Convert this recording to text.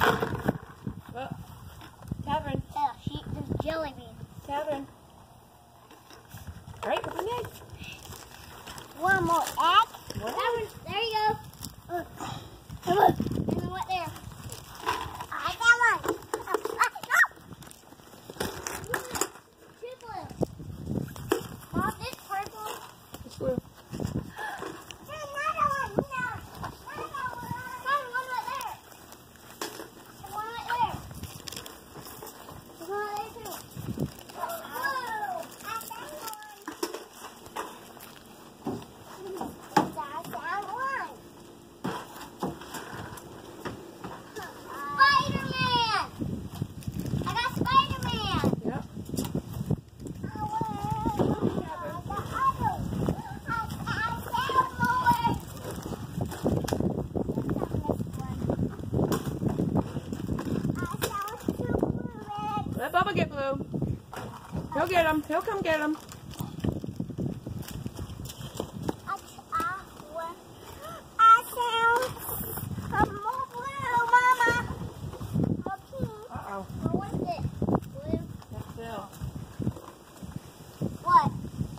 Oh. Tavern. Yeah, she, there's jelly beans. Tavern. All right, we're good. One more. Bubba get blue. He'll get him. He'll come get him.